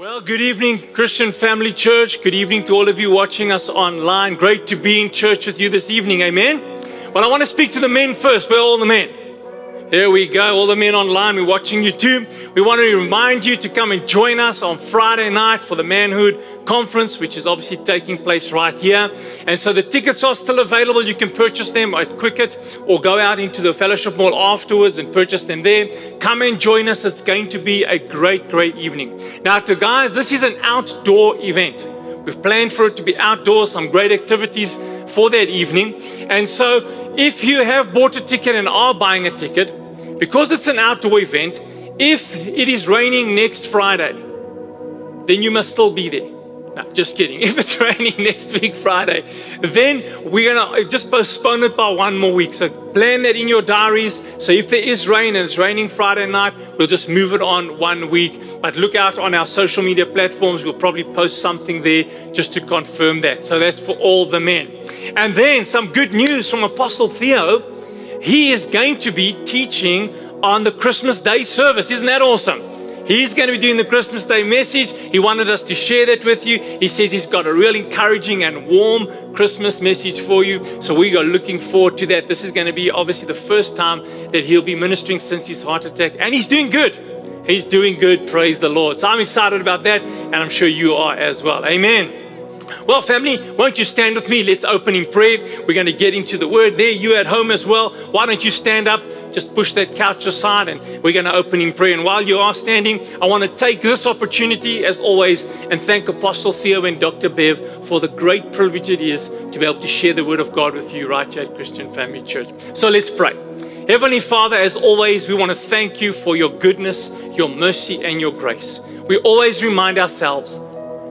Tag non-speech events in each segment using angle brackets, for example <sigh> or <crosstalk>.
Well, good evening, Christian Family Church. Good evening to all of you watching us online. Great to be in church with you this evening. Amen. Well, I want to speak to the men first. Where are all the men? There we go. All the men online, we're watching you too. We want to remind you to come and join us on Friday night for the Manhood Conference, which is obviously taking place right here. And so the tickets are still available. You can purchase them at Quicket or go out into the Fellowship Mall afterwards and purchase them there. Come and join us. It's going to be a great, great evening. Now, to guys, this is an outdoor event. We've planned for it to be outdoors, some great activities for that evening. And so if you have bought a ticket and are buying a ticket, because it's an outdoor event, if it is raining next Friday, then you must still be there. No, just kidding. <laughs> If it's raining next week, Friday, then we're going to uh, just postpone it by one more week. So plan that in your diaries. So if there is rain and it's raining Friday night, we'll just move it on one week. But look out on our social media platforms. We'll probably post something there just to confirm that. So that's for all the men. And then some good news from Apostle Theo he is going to be teaching on the Christmas Day service. Isn't that awesome? He's going to be doing the Christmas Day message. He wanted us to share that with you. He says he's got a real encouraging and warm Christmas message for you. So we are looking forward to that. This is going to be obviously the first time that he'll be ministering since his heart attack. And he's doing good. He's doing good. Praise the Lord. So I'm excited about that. And I'm sure you are as well. Amen. Well, family, won't you stand with me? Let's open in prayer. We're going to get into the word there. You at home as well. Why don't you stand up? Just push that couch aside and we're going to open in prayer. And while you are standing, I want to take this opportunity, as always, and thank Apostle Theo and Dr. Bev for the great privilege it is to be able to share the word of God with you right here at Christian Family Church. So let's pray. Heavenly Father, as always, we want to thank you for your goodness, your mercy, and your grace. We always remind ourselves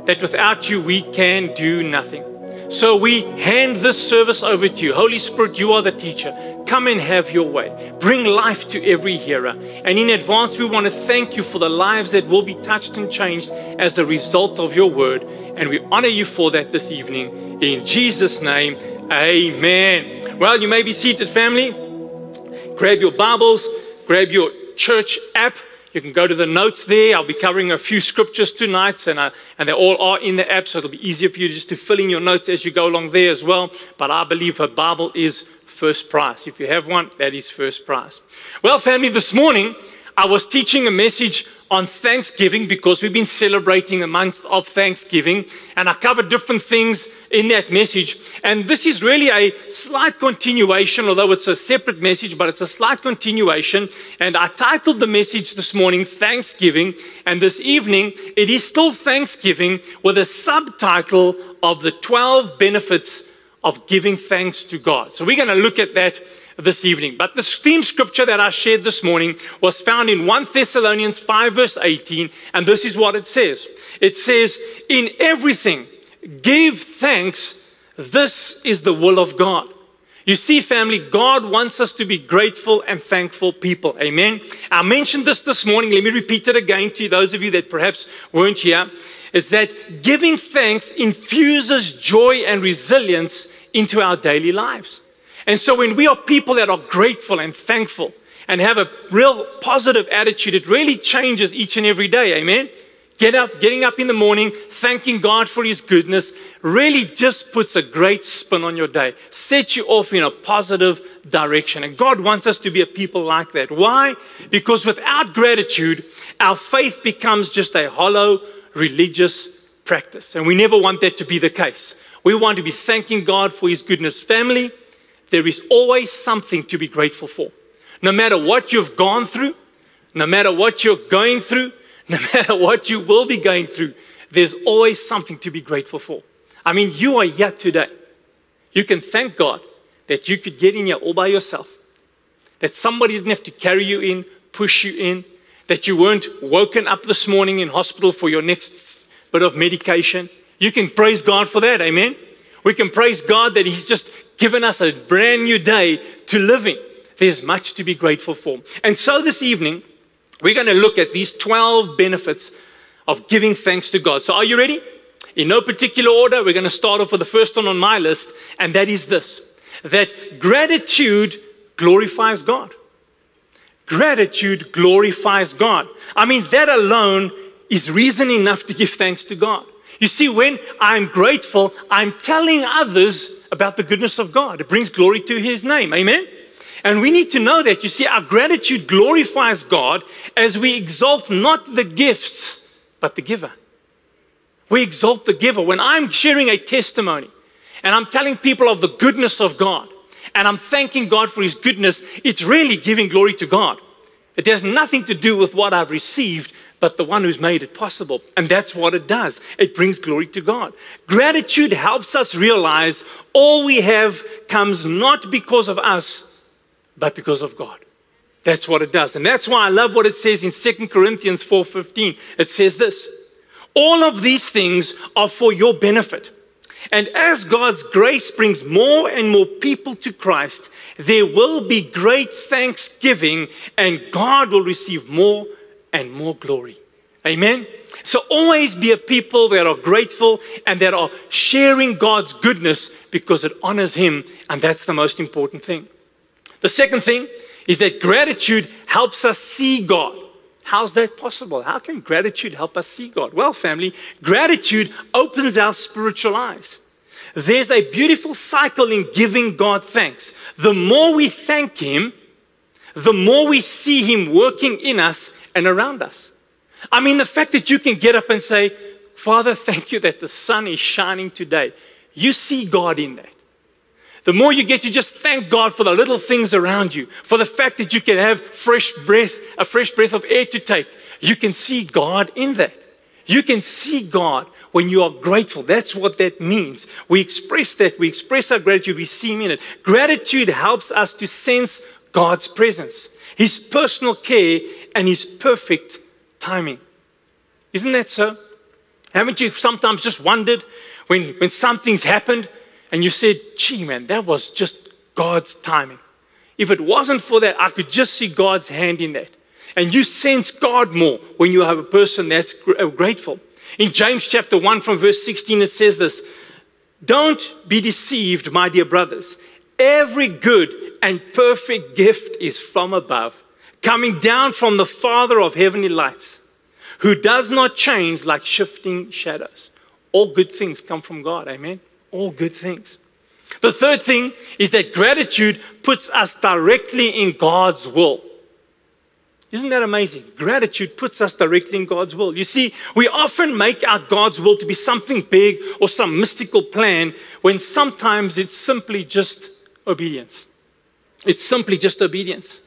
that without you we can do nothing. So we hand this service over to you. Holy Spirit, you are the teacher. Come and have your way. Bring life to every hearer. And in advance, we want to thank you for the lives that will be touched and changed as a result of your word. And we honor you for that this evening. In Jesus' name, amen. Well, you may be seated, family. Grab your Bibles, grab your church app you can go to the notes there. I'll be covering a few scriptures tonight, and, uh, and they all are in the app, so it'll be easier for you just to fill in your notes as you go along there as well. But I believe her Bible is first prize. If you have one, that is first prize. Well, family, this morning I was teaching a message on Thanksgiving because we've been celebrating a month of Thanksgiving, and I covered different things in that message. And this is really a slight continuation, although it's a separate message, but it's a slight continuation. And I titled the message this morning Thanksgiving, and this evening it is still Thanksgiving with a subtitle of the 12 benefits of giving thanks to God. So we're going to look at that this evening. But the theme scripture that I shared this morning was found in 1 Thessalonians 5, verse 18, and this is what it says it says, In everything, give thanks. This is the will of God. You see, family, God wants us to be grateful and thankful people. Amen. I mentioned this this morning. Let me repeat it again to those of you that perhaps weren't here. Is that giving thanks infuses joy and resilience into our daily lives. And so when we are people that are grateful and thankful and have a real positive attitude, it really changes each and every day. Amen. Get up, getting up in the morning, thanking God for His goodness, really just puts a great spin on your day, sets you off in a positive direction. And God wants us to be a people like that. Why? Because without gratitude, our faith becomes just a hollow religious practice. And we never want that to be the case. We want to be thanking God for His goodness. Family, there is always something to be grateful for. No matter what you've gone through, no matter what you're going through, no matter what you will be going through, there's always something to be grateful for. I mean, you are here today. You can thank God that you could get in here all by yourself, that somebody didn't have to carry you in, push you in, that you weren't woken up this morning in hospital for your next bit of medication. You can praise God for that. Amen. We can praise God that He's just given us a brand new day to live in. There's much to be grateful for. And so this evening, we're going to look at these 12 benefits of giving thanks to God. So are you ready? In no particular order, we're going to start off with the first one on my list, and that is this that gratitude glorifies God. Gratitude glorifies God. I mean, that alone is reason enough to give thanks to God. You see, when I'm grateful, I'm telling others about the goodness of God. It brings glory to His name. Amen? And we need to know that. You see, our gratitude glorifies God as we exalt not the gifts, but the giver. We exalt the giver. When I'm sharing a testimony and I'm telling people of the goodness of God and I'm thanking God for His goodness, it's really giving glory to God. It has nothing to do with what I've received, but the one who's made it possible. And that's what it does. It brings glory to God. Gratitude helps us realize all we have comes not because of us, but because of God. That's what it does. And that's why I love what it says in 2 Corinthians 4:15. It says this: All of these things are for your benefit. And as God's grace brings more and more people to Christ, there will be great thanksgiving and God will receive more and more glory. Amen. So always be a people that are grateful and that are sharing God's goodness because it honors Him, and that's the most important thing. The second thing is that gratitude helps us see God. How's that possible? How can gratitude help us see God? Well, family, gratitude opens our spiritual eyes. There's a beautiful cycle in giving God thanks. The more we thank Him, the more we see Him working in us and around us. I mean, the fact that you can get up and say, Father, thank you that the sun is shining today. You see God in that. The more you get to just thank God for the little things around you, for the fact that you can have fresh breath, a fresh breath of air to take, you can see God in that. You can see God when you are grateful. That's what that means. We express that. We express our gratitude. We see Him in it. Gratitude helps us to sense God's presence, His personal care, and His perfect timing. Isn't that so? Haven't you sometimes just wondered when, when something's happened and you said, gee, man, that was just God's timing? If it wasn't for that, I could just see God's hand in that. And you sense God more when you have a person that's uh, grateful. In James chapter 1 from verse 16, it says this Don't be deceived, my dear brothers. Every good and perfect gift is from above, coming down from the Father of heavenly lights, who does not change like shifting shadows. All good things come from God. Amen. All good things. The third thing is that gratitude puts us directly in God's will. Isn't that amazing? Gratitude puts us directly in God's will. You see, we often make out God's will to be something big or some mystical plan when sometimes it's simply just obedience. It's simply just obedience.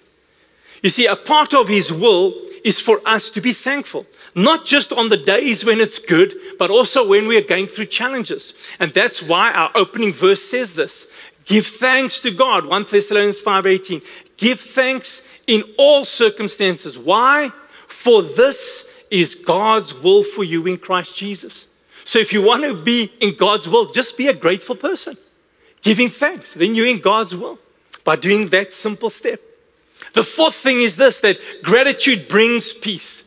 You see, a part of His will is for us to be thankful, not just on the days when it's good, but also when we are going through challenges. And that's why our opening verse says this Give thanks to God, 1 Thessalonians 5:18. Give thanks in all circumstances. Why? For this is God's will for you in Christ Jesus. So if you want to be in God's will, just be a grateful person, giving thanks. Then you're in God's will by doing that simple step. The fourth thing is this that gratitude brings peace.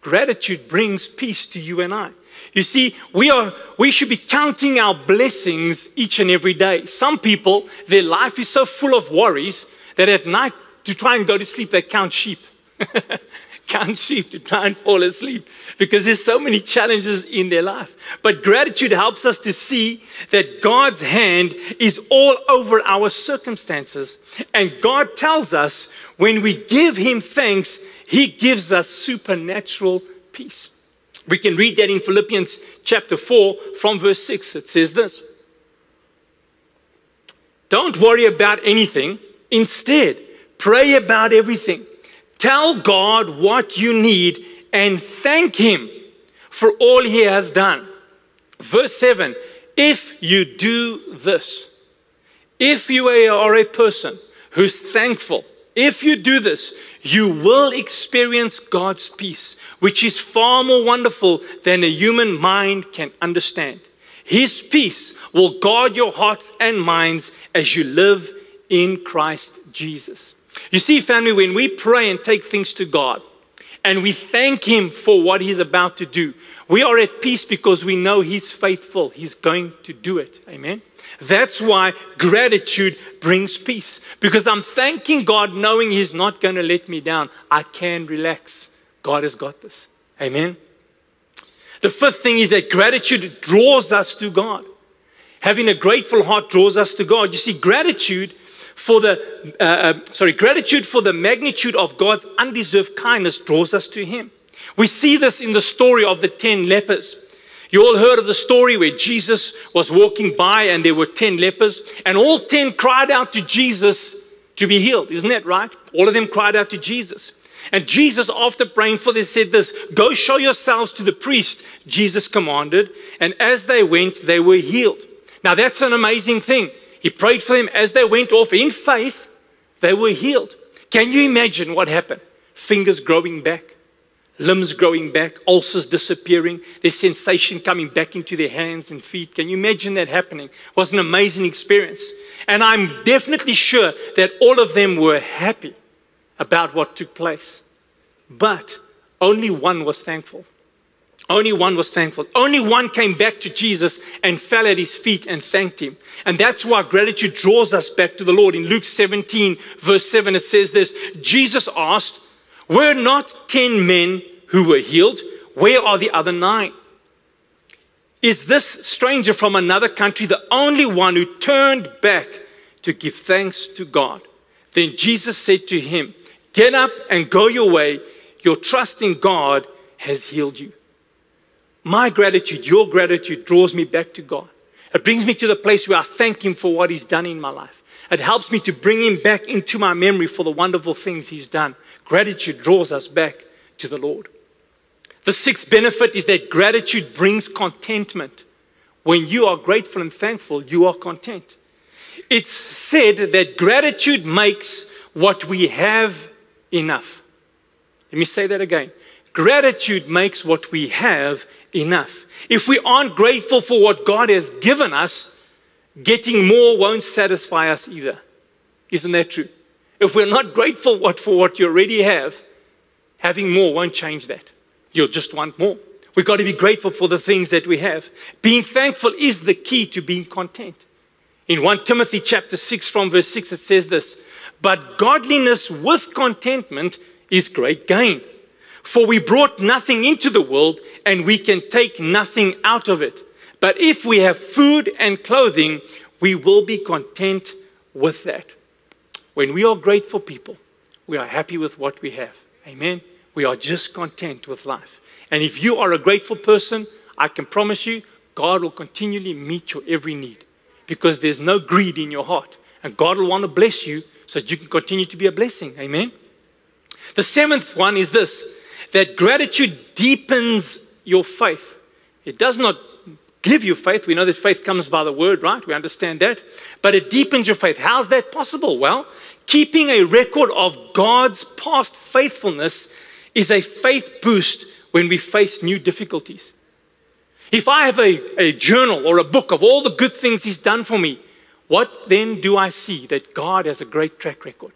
Gratitude brings peace to you and I. You see, we are we should be counting our blessings each and every day. Some people, their life is so full of worries that at night to try and go to sleep, they count sheep. <laughs> count sheep to try and fall asleep because there's so many challenges in their life. But gratitude helps us to see that God's hand is all over our circumstances. And God tells us when we give Him thanks, He gives us supernatural peace. We can read that in Philippians chapter 4 from verse 6. It says this Don't worry about anything. Instead, Pray about everything. Tell God what you need and thank Him for all He has done. Verse 7 If you do this, if you are a person who's thankful, if you do this, you will experience God's peace, which is far more wonderful than a human mind can understand. His peace will guard your hearts and minds as you live in Christ Jesus. You see, family, when we pray and take things to God and we thank Him for what He's about to do, we are at peace because we know He's faithful. He's going to do it. Amen. That's why gratitude brings peace. Because I'm thanking God knowing He's not going to let me down. I can relax. God has got this. Amen. The fifth thing is that gratitude draws us to God. Having a grateful heart draws us to God. You see, gratitude for the uh, uh, sorry, gratitude for the magnitude of God's undeserved kindness draws us to Him. We see this in the story of the ten lepers. You all heard of the story where Jesus was walking by and there were 10 lepers, and all 10 cried out to Jesus to be healed. Isn't that right? All of them cried out to Jesus. And Jesus, after praying for them, said this Go show yourselves to the priest, Jesus commanded. And as they went, they were healed. Now, that's an amazing thing. He prayed for them as they went off in faith, they were healed. Can you imagine what happened? Fingers growing back, limbs growing back, ulcers disappearing, their sensation coming back into their hands and feet. Can you imagine that happening? It was an amazing experience. And I'm definitely sure that all of them were happy about what took place. But only one was thankful. Only one was thankful. Only one came back to Jesus and fell at his feet and thanked him. And that's why gratitude draws us back to the Lord. In Luke 17, verse 7, it says this Jesus asked, Were not ten men who were healed? Where are the other nine? Is this stranger from another country the only one who turned back to give thanks to God? Then Jesus said to him, Get up and go your way. Your trust in God has healed you. My gratitude, your gratitude, draws me back to God. It brings me to the place where I thank Him for what He's done in my life. It helps me to bring Him back into my memory for the wonderful things He's done. Gratitude draws us back to the Lord. The sixth benefit is that gratitude brings contentment. When you are grateful and thankful, you are content. It's said that gratitude makes what we have enough. Let me say that again. Gratitude makes what we have enough. If we aren't grateful for what God has given us, getting more won't satisfy us either. Isn't that true? If we're not grateful for what you already have, having more won't change that. You'll just want more. We've got to be grateful for the things that we have. Being thankful is the key to being content. In 1 Timothy chapter 6 from verse 6 it says this, but godliness with contentment is great gain. For we brought nothing into the world and we can take nothing out of it. But if we have food and clothing, we will be content with that. When we are grateful people, we are happy with what we have. Amen. We are just content with life. And if you are a grateful person, I can promise you, God will continually meet your every need because there's no greed in your heart. And God will want to bless you so that you can continue to be a blessing. Amen. The seventh one is this that gratitude deepens your faith. It does not give you faith. We know that faith comes by the word, right? We understand that. But it deepens your faith. How's that possible? Well, keeping a record of God's past faithfulness is a faith boost when we face new difficulties. If I have a, a journal or a book of all the good things He's done for me, what then do I see? That God has a great track record.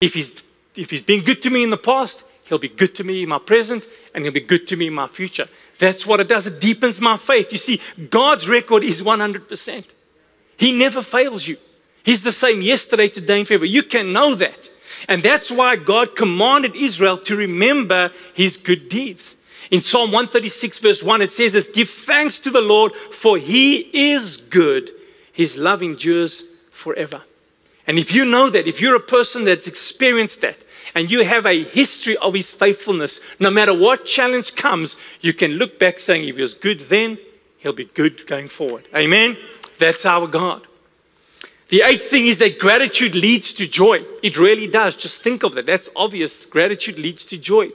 If he's, if he's been good to me in the past, He'll be good to me in my present, and He'll be good to me in my future. That's what it does. It deepens my faith. You see, God's record is 100%. He never fails you. He's the same yesterday, today, and forever. You can know that. And that's why God commanded Israel to remember His good deeds. In Psalm 136, verse 1, it says this Give thanks to the Lord, for He is good his love endures forever. And if you know that, if you're a person that's experienced that, and you have a history of his faithfulness, no matter what challenge comes, you can look back saying, if he was good then, he'll be good going forward. Amen? That's our God. The eighth thing is that gratitude leads to joy. It really does. Just think of that. That's obvious. Gratitude leads to joy.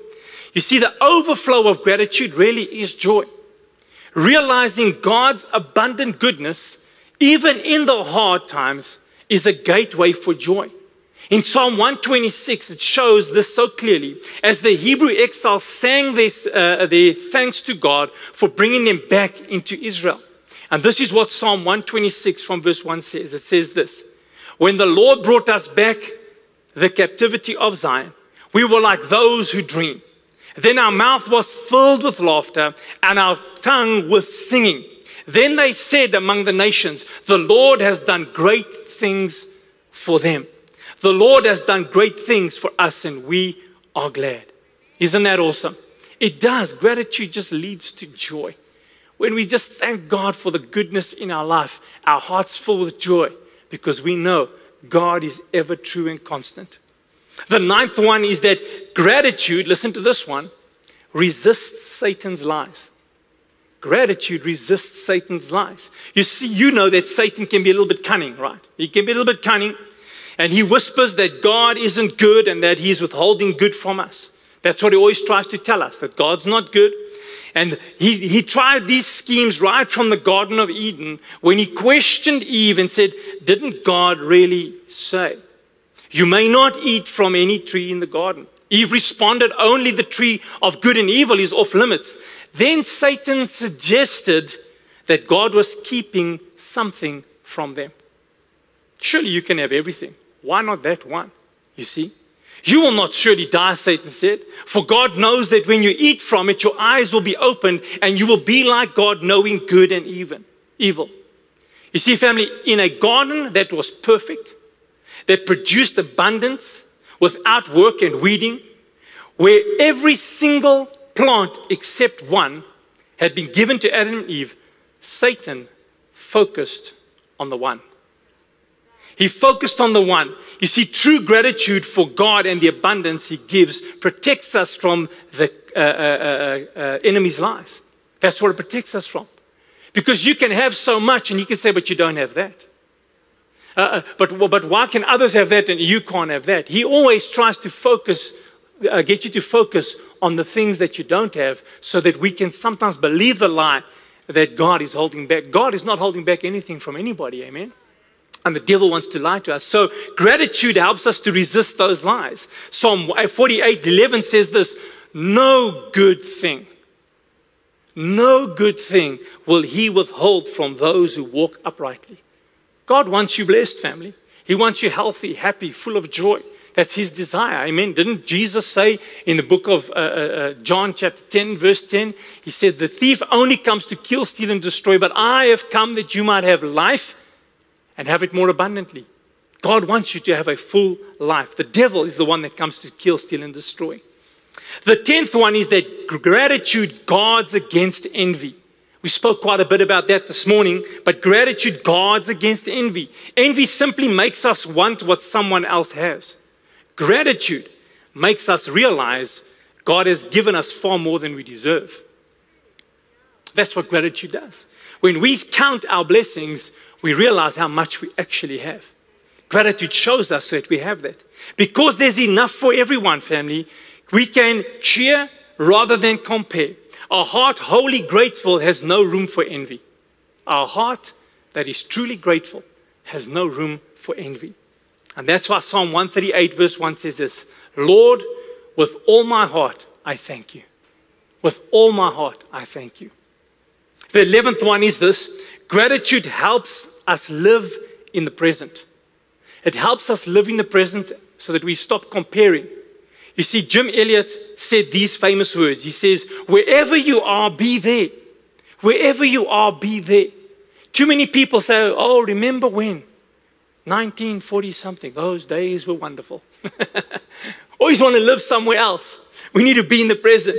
You see, the overflow of gratitude really is joy. Realizing God's abundant goodness even in the hard times, is a gateway for joy. In Psalm 126, it shows this so clearly as the Hebrew exiles sang this, uh, their thanks to God for bringing them back into Israel. And this is what Psalm 126 from verse 1 says. It says this When the Lord brought us back the captivity of Zion, we were like those who dream. Then our mouth was filled with laughter and our tongue with singing. Then they said among the nations, The Lord has done great things for them. The Lord has done great things for us, and we are glad. Isn't that awesome? It does. Gratitude just leads to joy. When we just thank God for the goodness in our life, our hearts full with joy because we know God is ever true and constant. The ninth one is that gratitude, listen to this one, resists Satan's lies. Gratitude resists Satan's lies. You see, you know that Satan can be a little bit cunning, right? He can be a little bit cunning, and he whispers that God isn't good and that he's withholding good from us. That's what he always tries to tell us that God's not good. And he, he tried these schemes right from the Garden of Eden when he questioned Eve and said, Didn't God really say, You may not eat from any tree in the garden? Eve responded, Only the tree of good and evil is off limits. Then Satan suggested that God was keeping something from them. Surely you can have everything. Why not that one? You see? You will not surely die, Satan said, for God knows that when you eat from it, your eyes will be opened and you will be like God, knowing good and even, evil. You see, family, in a garden that was perfect, that produced abundance without work and weeding, where every single plant except one had been given to Adam and Eve, Satan focused on the one. He focused on the one. You see, true gratitude for God and the abundance He gives protects us from the uh, uh, uh, uh enemy's lies. That's what it protects us from. Because you can have so much and you can say, but you don't have that. Uh, uh, but, but why can others have that and you can't have that? He always tries to focus, get you to focus on the things that you don't have so that we can sometimes believe the lie that God is holding back. God is not holding back anything from anybody, amen? And the devil wants to lie to us. So gratitude helps us to resist those lies. Psalm 48 11 says this No good thing, no good thing will he withhold from those who walk uprightly. God wants you blessed, family. He wants you healthy, happy, full of joy. That's his desire. Amen. Didn't Jesus say in the book of uh, uh, uh, John, chapter 10, verse 10, he said, The thief only comes to kill, steal, and destroy, but I have come that you might have life and have it more abundantly. God wants you to have a full life. The devil is the one that comes to kill, steal, and destroy. The tenth one is that gratitude guards against envy. We spoke quite a bit about that this morning, but gratitude guards against envy. Envy simply makes us want what someone else has. Gratitude makes us realize God has given us far more than we deserve. That's what gratitude does. When we count our blessings, we realize how much we actually have. Gratitude shows us that we have that. Because there's enough for everyone, family, we can cheer rather than compare. Our heart, wholly grateful, has no room for envy. Our heart that is truly grateful has no room for envy. And that's why Psalm 138, verse 1 says this Lord, with all my heart, I thank you. With all my heart, I thank you. The 11th one is this gratitude helps us live in the present. It helps us live in the present so that we stop comparing. You see, Jim Elliot said these famous words. He says, Wherever you are, be there. Wherever you are, be there. Too many people say, Oh, remember when? 1940 something. Those days were wonderful. <laughs> Always want to live somewhere else. We need to be in the present.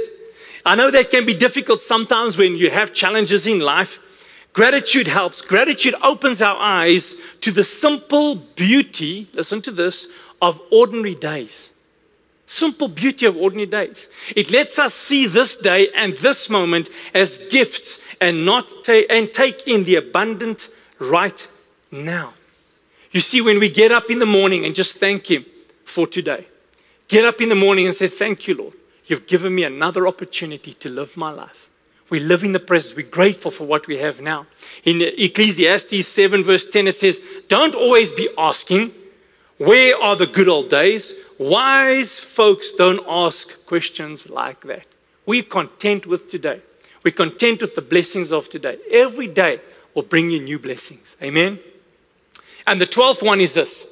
I know that can be difficult sometimes when you have challenges in life. Gratitude helps. Gratitude opens our eyes to the simple beauty, listen to this, of ordinary days. Simple beauty of ordinary days. It lets us see this day and this moment as gifts and not ta- and take in the abundant right now. You see, when we get up in the morning and just thank Him for today, get up in the morning and say, Thank you, Lord. You've given me another opportunity to live my life. We live in the present. We're grateful for what we have now. In Ecclesiastes 7, verse 10, it says, Don't always be asking, Where are the good old days? Wise folks don't ask questions like that. We're content with today. We're content with the blessings of today. Every day will bring you new blessings. Amen. And the 12th one is this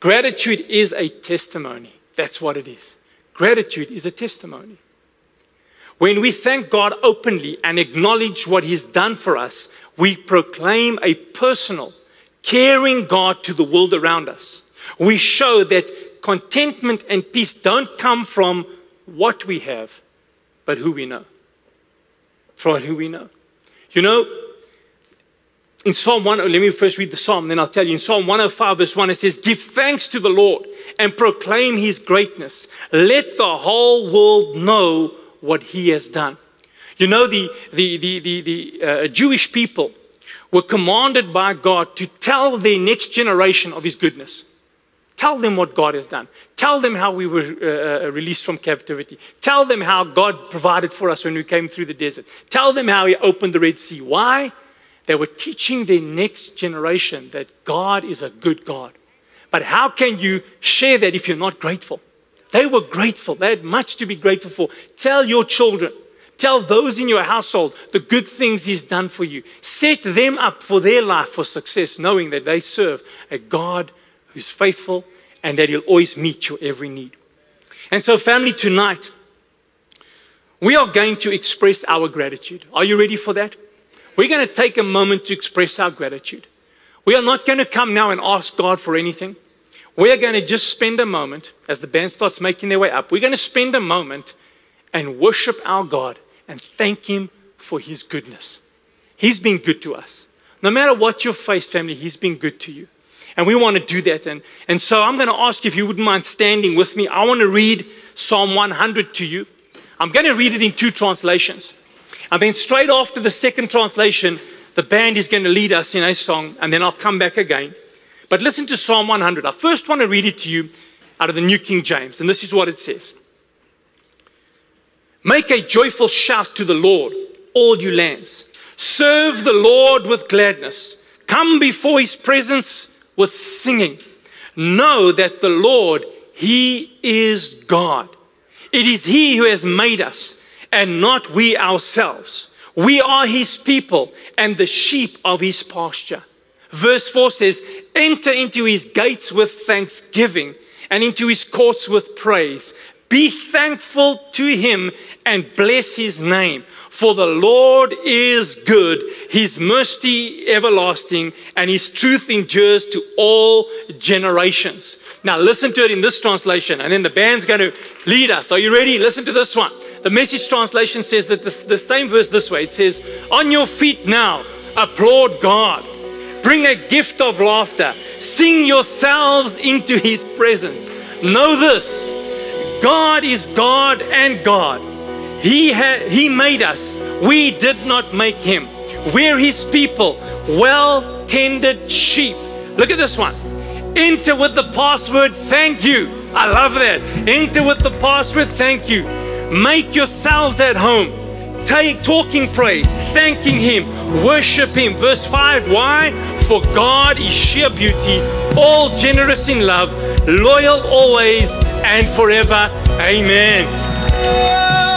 gratitude is a testimony. That's what it is. Gratitude is a testimony. When we thank God openly and acknowledge what He's done for us, we proclaim a personal, caring God to the world around us. We show that contentment and peace don't come from what we have, but who we know. For who we know. You know, in Psalm 1, let me first read the Psalm, then I'll tell you. In Psalm 105, verse 1, it says, Give thanks to the Lord and proclaim his greatness. Let the whole world know what he has done. You know, the, the, the, the, the uh, Jewish people were commanded by God to tell their next generation of his goodness. Tell them what God has done. Tell them how we were uh, uh, released from captivity. Tell them how God provided for us when we came through the desert. Tell them how He opened the Red Sea. Why? They were teaching their next generation that God is a good God. But how can you share that if you're not grateful? They were grateful. They had much to be grateful for. Tell your children, tell those in your household the good things He's done for you. Set them up for their life for success, knowing that they serve a God who's faithful and that He'll always meet your every need. And so, family, tonight, we are going to express our gratitude. Are you ready for that? We're going to take a moment to express our gratitude. We are not going to come now and ask God for anything. We are going to just spend a moment, as the band starts making their way up, we're going to spend a moment and worship our God and thank Him for His goodness. He's been good to us. No matter what you've faced, family, He's been good to you. And we want to do that. And, and so I'm going to ask you if you wouldn't mind standing with me. I want to read Psalm 100 to you. I'm going to read it in two translations. And then straight after the second translation, the band is going to lead us in a song, and then I'll come back again. But listen to Psalm 100. I first want to read it to you out of the New King James, and this is what it says Make a joyful shout to the Lord, all you lands. Serve the Lord with gladness. Come before his presence with singing. Know that the Lord, he is God. It is he who has made us and not we ourselves. We are his people and the sheep of his pasture. Verse 4 says, Enter into his gates with thanksgiving and into his courts with praise. Be thankful to him and bless his name. For the Lord is good, his mercy everlasting, and his truth endures to all generations. Now, listen to it in this translation, and then the band's going to lead us. Are you ready? Listen to this one. The message translation says that this, the same verse this way it says, On your feet now, applaud God. Bring a gift of laughter. Sing yourselves into his presence. Know this God is God and God. He, ha- he made us, we did not make him. We're his people, well tended sheep. Look at this one. Enter with the password, thank you. I love that. Enter with the password, thank you. Make yourselves at home. Take talking praise, thanking Him, worship Him. Verse 5 Why? For God is sheer beauty, all generous in love, loyal always and forever. Amen.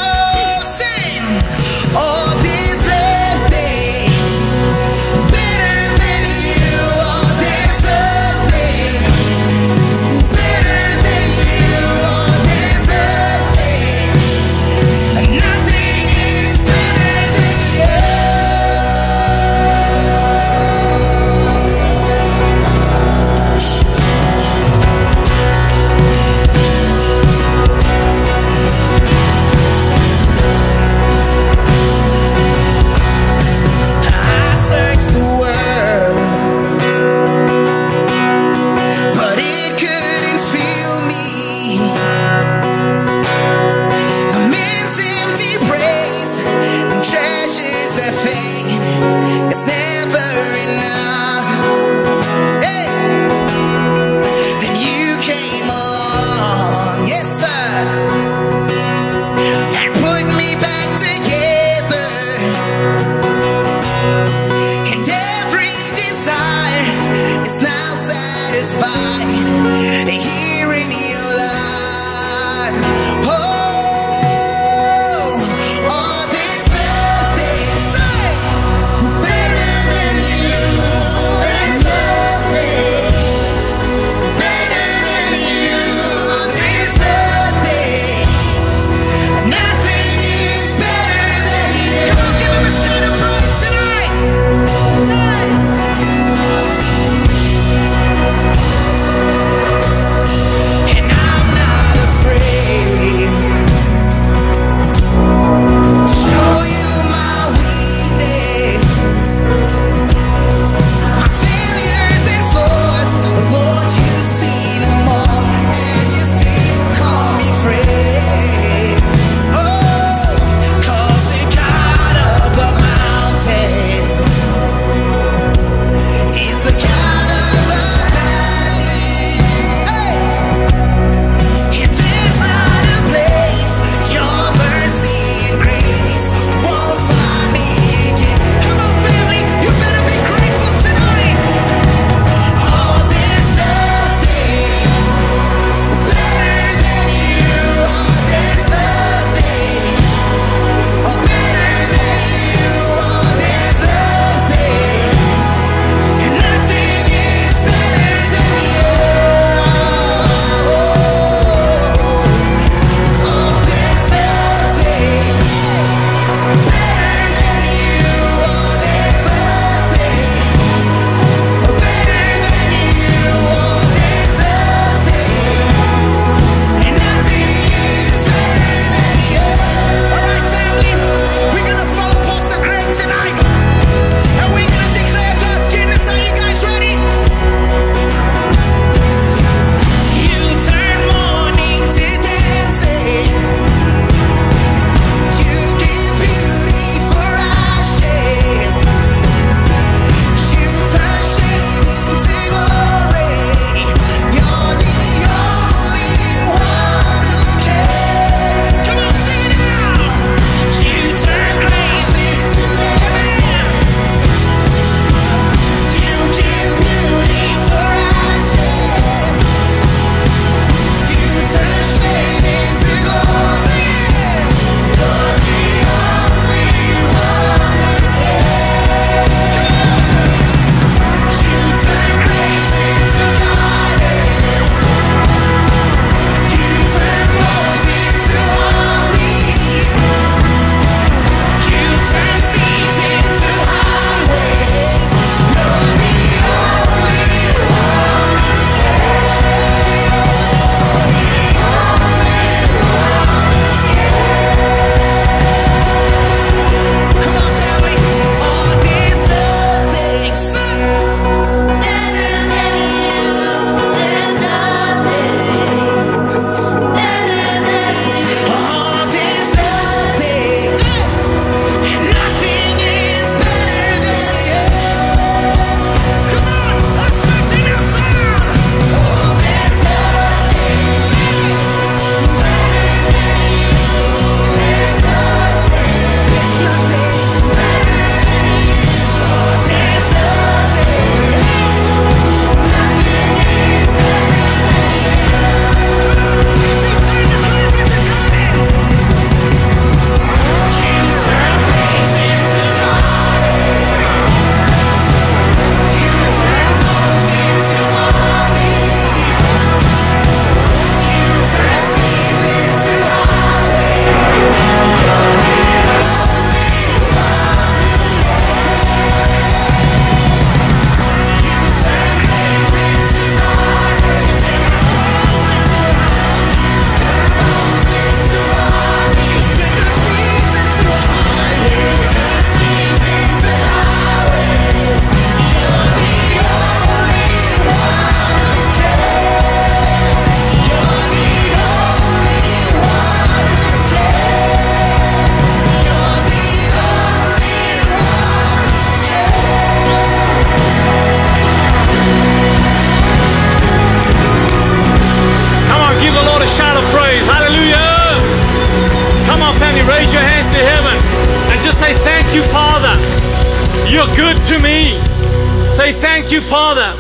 Thank you, Father.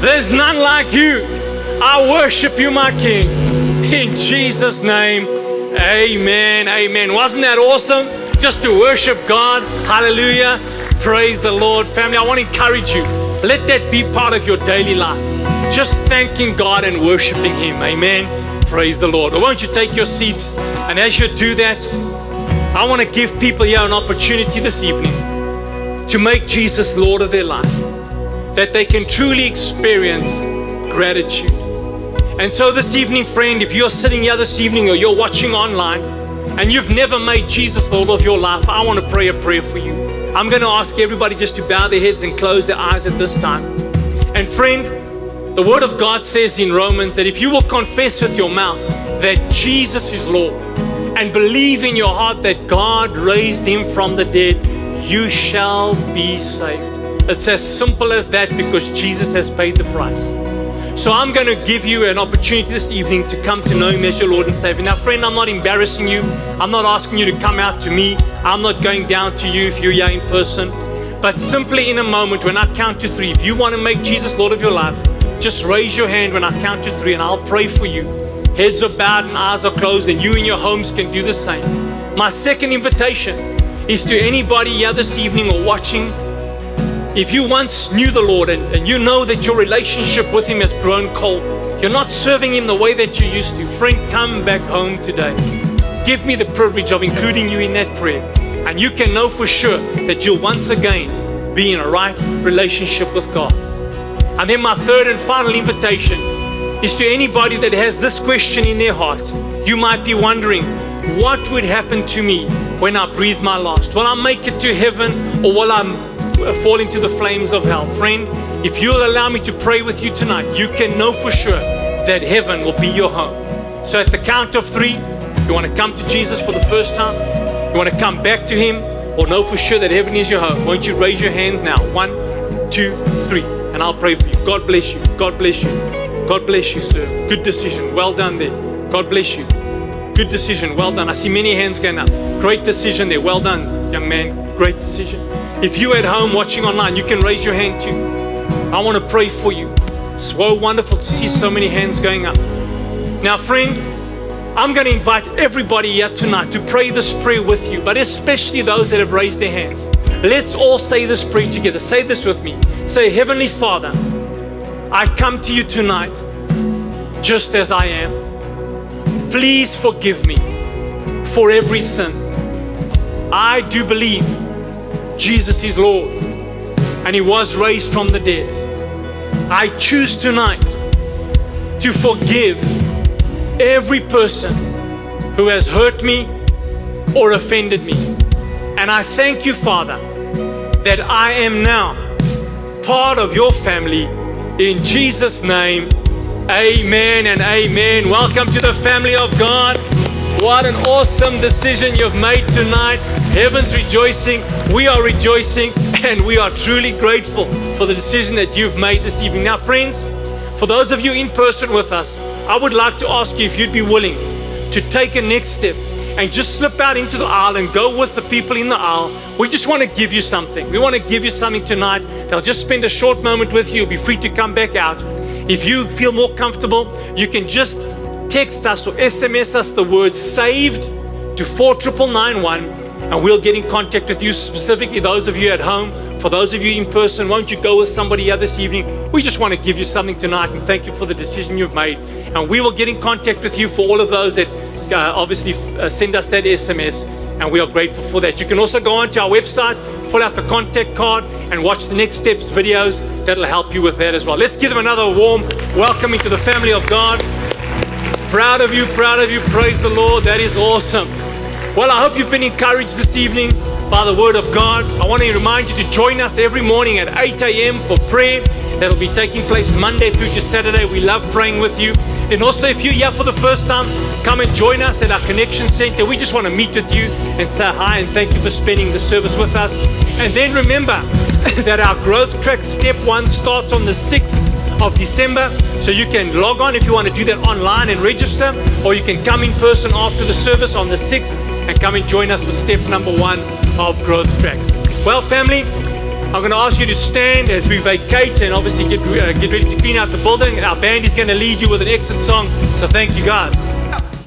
There's none like you. I worship you, my King. In Jesus' name, amen. Amen. Wasn't that awesome? Just to worship God. Hallelujah. Praise the Lord. Family, I want to encourage you. Let that be part of your daily life. Just thanking God and worshiping Him. Amen. Praise the Lord. Won't you take your seats? And as you do that, I want to give people here an opportunity this evening to make Jesus Lord of their life, that they can truly experience gratitude. And so, this evening, friend, if you're sitting here this evening or you're watching online and you've never made Jesus Lord of your life, I want to pray a prayer for you. I'm going to ask everybody just to bow their heads and close their eyes at this time. And, friend, the Word of God says in Romans that if you will confess with your mouth that Jesus is Lord and believe in your heart that God raised him from the dead, you shall be saved. It's as simple as that because Jesus has paid the price. So I'm going to give you an opportunity this evening to come to know Him as your Lord and Savior. Now, friend, I'm not embarrassing you. I'm not asking you to come out to me. I'm not going down to you if you're here in person. But simply in a moment, when I count to three, if you want to make Jesus Lord of your life, just raise your hand when I count to three and I'll pray for you. Heads are bowed and eyes are closed, and you in your homes can do the same. My second invitation is to anybody here this evening or watching if you once knew the Lord and, and, you know that your relationship with Him has grown cold, you're not serving Him the way that you used to, friend, come back home today. Give me the privilege of including you in that prayer. And you can know for sure that you'll once again be in a right relationship with God. And then my third and final invitation is to anybody that has this question in their heart. You might be wondering, what would happen to me when I breathe my last? Will I make it to heaven or will I Uh, fall into the flames of hell. Friend, if you'll allow me to pray with you tonight, you can know for sure that heaven will be your home. So at the count of three, you want to come to Jesus for the first time, you want to come back to Him, or know for sure that heaven is your home, won't you raise your hand now? One, two, three, and I'll pray for you. God bless you. God bless you. God bless you, sir. Good decision. Well done there. God bless you. Good decision. Well done. I see many hands going up. Great decision there. Well done, young man. Great decision. If you at home watching online, you can raise your hand too. I want to pray for you. It's so wonderful to see so many hands going up. Now, friend, I'm going to invite everybody here tonight to pray this prayer with you, but especially those that have raised their hands. Let's all say this prayer together. Say this with me. Say, Heavenly Father, I come to you tonight just as I am. Please forgive me for every sin. I do believe Jesus is Lord and He was raised from the dead. I choose tonight to forgive every person who has hurt me or offended me. And I thank you, Father, that I am now part of your family. In Jesus' name, amen and amen. Welcome to the family of God. What an awesome decision you've made tonight. Heaven's rejoicing, we are rejoicing, and we are truly grateful for the decision that you've made this evening. Now, friends, for those of you in person with us, I would like to ask you if you'd be willing to take a next step and just slip out into the aisle and go with the people in the aisle. We just want to give you something. We want to give you something tonight. They'll just spend a short moment with you. You'll be free to come back out. If you feel more comfortable, you can just text us or SMS us the word saved to 49991 and we'll get in contact with you, specifically those of you at home. For those of you in person, won't you go with somebody here this evening? We just want to give you something tonight and thank you for the decision you've made. And we will get in contact with you for all of those that uh, obviously uh, send us that SMS. And we are grateful for that. You can also go onto our website, fill out the contact card, and watch the next steps videos. That'll help you with that as well. Let's give them another warm welcome into the family of God. Proud of you, proud of you. Praise the Lord. That is awesome. Well, I hope you've been encouraged this evening by the Word of God. I want to remind you to join us every morning at 8 a.m. for prayer. That'll be taking place Monday through to Saturday. We love praying with you. And also, if you're here for the first time, come and join us at our Connection Center. We just want to meet with you and say hi and thank you for spending the service with us. And then remember <laughs> that our growth track step one starts on the 6th of December. So you can log on if you want to do that online and register, or you can come in person after the service on the 6th and come and join us for step number one of Growth Track. Well, family, I'm going to ask you to stand as we vacate and obviously get, uh, get ready to clean out the building. Our band is going to lead you with an exit song. So thank you guys.